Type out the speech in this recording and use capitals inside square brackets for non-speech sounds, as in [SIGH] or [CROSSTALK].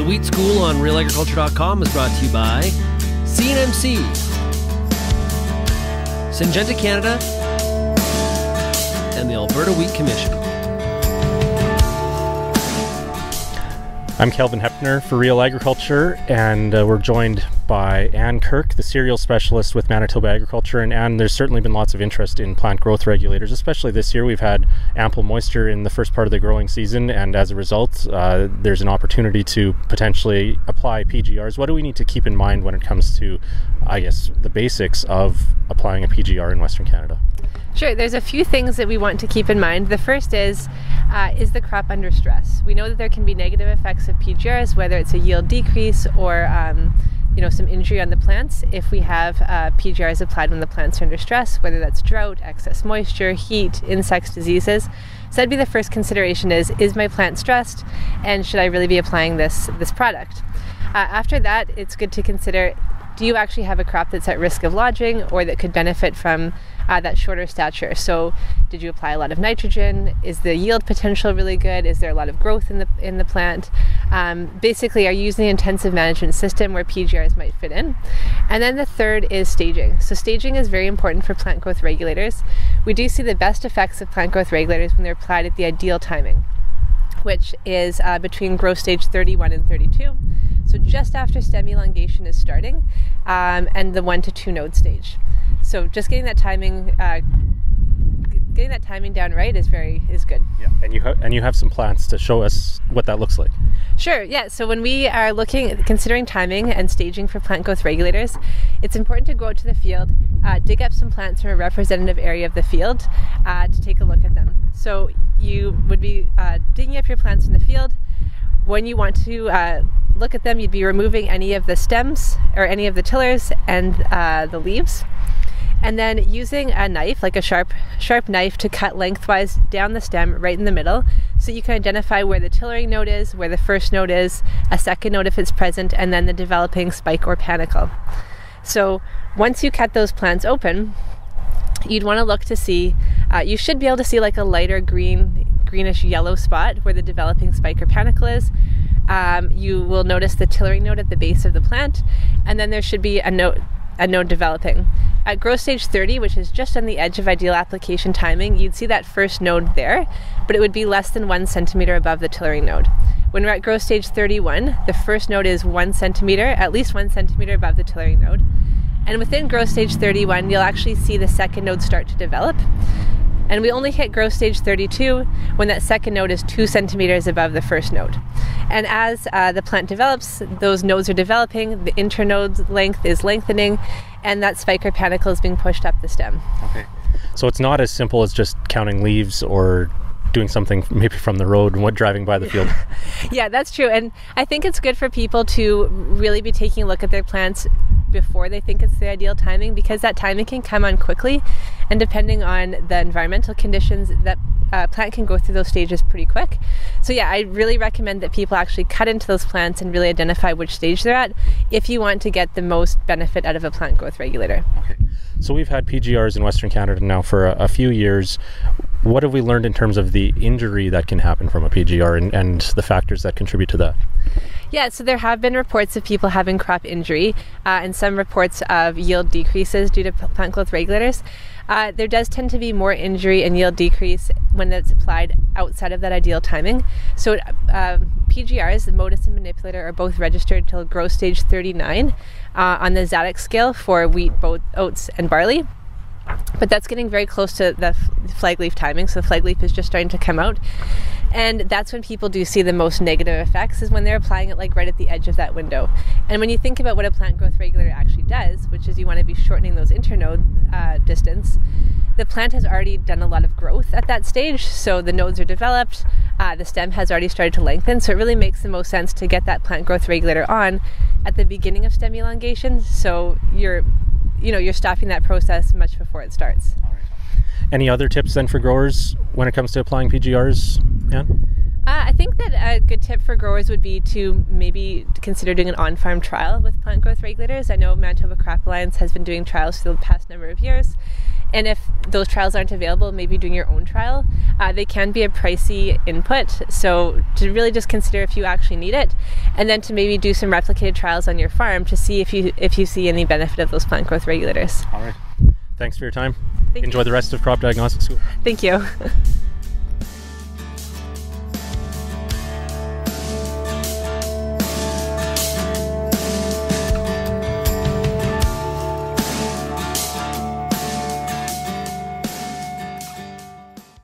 The Wheat School on realagriculture.com is brought to you by CNMC, Syngenta Canada, and the Alberta Wheat Commission. I'm Kelvin Heppner for Real Agriculture, and uh, we're joined by Anne Kirk, the cereal specialist with Manitoba Agriculture. And Anne, there's certainly been lots of interest in plant growth regulators, especially this year. We've had ample moisture in the first part of the growing season, and as a result, uh, there's an opportunity to potentially apply PGRs. What do we need to keep in mind when it comes to, I guess, the basics of applying a PGR in Western Canada? Sure, there's a few things that we want to keep in mind. The first is uh, is the crop under stress? We know that there can be negative effects of PGRs, whether it's a yield decrease or um, you know some injury on the plants if we have uh, PGRs applied when the plants are under stress, whether that's drought, excess moisture, heat, insects, diseases. So that'd be the first consideration: is is my plant stressed, and should I really be applying this this product? Uh, after that, it's good to consider: do you actually have a crop that's at risk of lodging or that could benefit from uh, that shorter stature. So, did you apply a lot of nitrogen? Is the yield potential really good? Is there a lot of growth in the in the plant? Um, basically, are you using the intensive management system where PGRs might fit in? And then the third is staging. So, staging is very important for plant growth regulators. We do see the best effects of plant growth regulators when they're applied at the ideal timing, which is uh, between growth stage 31 and 32. So just after stem elongation is starting, um, and the one to two node stage so just getting that timing uh, getting that timing down right is very is good. Yeah and you ha- and you have some plants to show us what that looks like. Sure yeah so when we are looking considering timing and staging for plant growth regulators it's important to go out to the field uh, dig up some plants from a representative area of the field uh, to take a look at them. So you would be uh, digging up your plants in the field. When you want to uh, look at them you'd be removing any of the stems or any of the tillers and uh, the leaves and then using a knife like a sharp sharp knife to cut lengthwise down the stem right in the middle. So you can identify where the tillering node is where the first node is a second node if it's present and then the developing spike or panicle. So once you cut those plants open you'd want to look to see uh, you should be able to see like a lighter green greenish yellow spot where the developing spike or panicle is. Um, you will notice the tillering node at the base of the plant and then there should be a node a node developing. At growth stage 30, which is just on the edge of ideal application timing, you'd see that first node there, but it would be less than one centimeter above the tillering node. When we're at growth stage 31, the first node is one centimeter, at least one centimeter above the tillering node. And within growth stage 31, you'll actually see the second node start to develop. And we only hit growth stage 32 when that second node is two centimeters above the first node. And as uh, the plant develops, those nodes are developing, the internode length is lengthening, and that spiker panicle is being pushed up the stem. Okay. So it's not as simple as just counting leaves or doing something maybe from the road and what driving by the field. [LAUGHS] yeah, that's true. And I think it's good for people to really be taking a look at their plants before they think it's the ideal timing because that timing can come on quickly and depending on the environmental conditions that uh, plant can go through those stages pretty quick. So yeah i really recommend that people actually cut into those plants and really identify which stage they're at if you want to get the most benefit out of a plant growth regulator. Okay. So we've had pgrs in western canada now for a, a few years. What have we learned in terms of the injury that can happen from a pgr and, and the factors that contribute to that yeah, so there have been reports of people having crop injury uh, and some reports of yield decreases due to plant growth regulators. Uh, there does tend to be more injury and yield decrease when it's applied outside of that ideal timing. So uh, PGRs, the Moddus and manipulator, are both registered till growth stage 39 uh, on the Zadoks scale for wheat, both oats, and barley but that's getting very close to the flag leaf timing so the flag leaf is just starting to come out and that's when people do see the most negative effects is when they're applying it like right at the edge of that window. And when you think about what a plant growth regulator actually does which is you want to be shortening those internode uh, distance the plant has already done a lot of growth at that stage. So the nodes are developed uh, the stem has already started to lengthen. So it really makes the most sense to get that plant growth regulator on at the beginning of stem elongation. So you're you know you're stopping that process much before it starts. Any other tips then for growers when it comes to applying PGRs? Yeah. Uh, I think that a good tip for growers would be to maybe consider doing an on-farm trial with plant growth regulators. I know Manitoba Crop Alliance has been doing trials for the past number of years, and if those trials aren't available, maybe doing your own trial. Uh, they can be a pricey input, so to really just consider if you actually need it. and then to maybe do some replicated trials on your farm to see if you if you see any benefit of those plant growth regulators. All right. Thanks for your time. Thank Enjoy you. the rest of crop diagnostic school. Thank you. [LAUGHS]